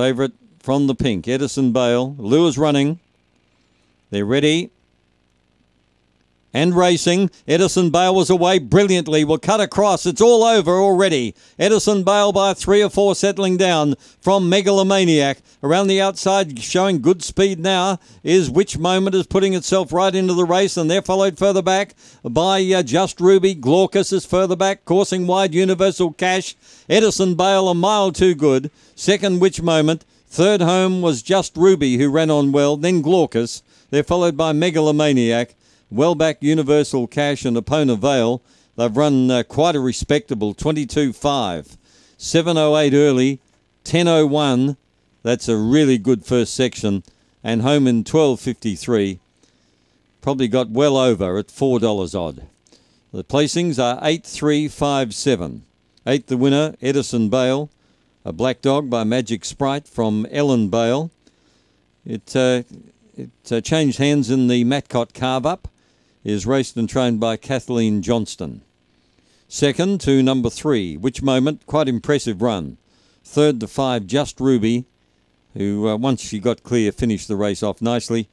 Favourite from the pink, Edison Bale. Lures running. They're ready and racing. Edison Bale was away brilliantly. Will cut across. It's all over already. Edison Bale by three or four settling down from Megalomaniac. Around the outside, showing good speed now, is Which Moment is putting itself right into the race, and they're followed further back by uh, Just Ruby. Glaucus is further back, coursing wide. Universal Cash. Edison Bale a mile too good. Second, Which Moment. Third home was Just Ruby, who ran on well. Then Glaucus. They're followed by Megalomaniac. Well back Universal Cash and Epona Vale. They've run uh, quite a respectable 22 5. 708 early, 1001. That's a really good first section. And home in 1253. Probably got well over at $4 odd. The placings are 8357. Eighth the winner, Edison Bale. A black dog by Magic Sprite from Ellen Bale. It, uh, it uh, changed hands in the Matcott carve up is raced and trained by Kathleen Johnston. Second to number three, which moment, quite impressive run. Third to five, Just Ruby, who uh, once she got clear finished the race off nicely.